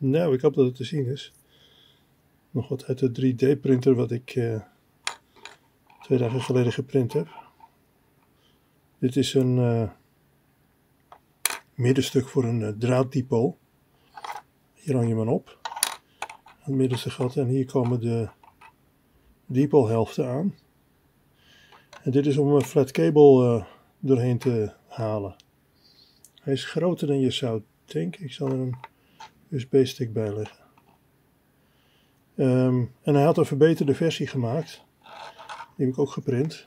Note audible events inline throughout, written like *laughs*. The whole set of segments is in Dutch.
Nou, ik hoop dat het te zien is. Nog wat uit de 3D-printer wat ik uh, twee dagen geleden geprint heb. Dit is een uh, middenstuk voor een uh. Hier hang je hem op. Het middenste gat en hier komen de dipoolhelften aan. En dit is om een flat cable doorheen te halen. Hij is groter dan je zou denken. Ik zal er een USB-stick bij leggen. Um, en hij had een verbeterde versie gemaakt. Die heb ik ook geprint.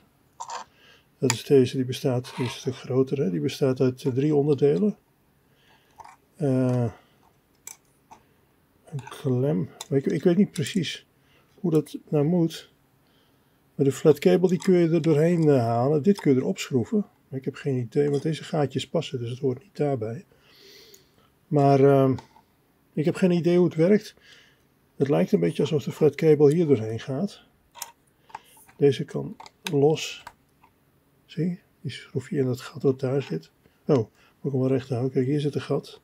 Dat is deze, die bestaat, die is een stuk groter, hè? die bestaat uit uh, drie onderdelen. Uh, een klem, ik, ik, weet niet precies hoe dat nou moet. Maar de flat cable die kun je er doorheen uh, halen. Dit kun je erop schroeven. Maar ik heb geen idee, want deze gaatjes passen, dus het hoort niet daarbij. Maar uh, ik heb geen idee hoe het werkt. Het lijkt een beetje alsof de cable hier doorheen gaat. Deze kan los. Zie, die schroef je in dat gat wat daar zit. Oh, moet ik hem wel recht houden. Kijk, hier zit een gat.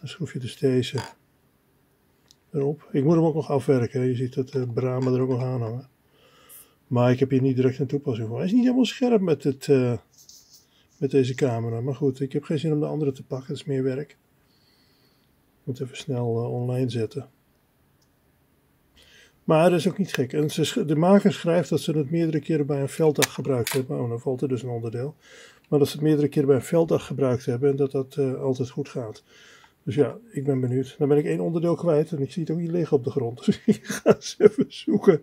Dan schroef je dus deze erop. Ik moet hem ook nog afwerken. Je ziet dat de bramen er ook nog aan hangen. Maar ik heb hier niet direct een toepassing voor. Hij is niet helemaal scherp met, het, uh, met deze camera. Maar goed, ik heb geen zin om de andere te pakken. Dat is meer werk. Ik moet even snel uh, online zetten. Maar dat is ook niet gek. En ze, de maker schrijft dat ze het meerdere keren bij een velddag gebruikt hebben. Oh, dan valt er dus een onderdeel. Maar dat ze het meerdere keren bij een velddag gebruikt hebben en dat dat uh, altijd goed gaat. Dus ja, ik ben benieuwd. Dan ben ik één onderdeel kwijt en ik zie het ook niet liggen op de grond. *laughs* Dus ik ga eens even zoeken